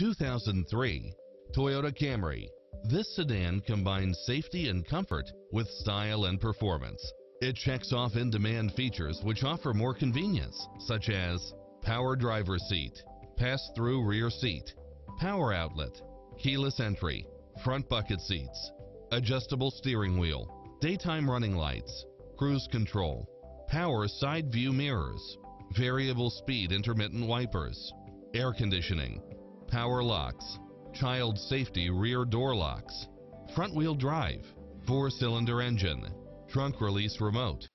2003 Toyota Camry. This sedan combines safety and comfort with style and performance. It checks off in-demand features which offer more convenience, such as power driver seat, pass-through rear seat, power outlet, keyless entry, front bucket seats, adjustable steering wheel, daytime running lights, cruise control, power side view mirrors, variable speed intermittent wipers, air conditioning, power locks, child safety rear door locks, front wheel drive, four cylinder engine, trunk release remote,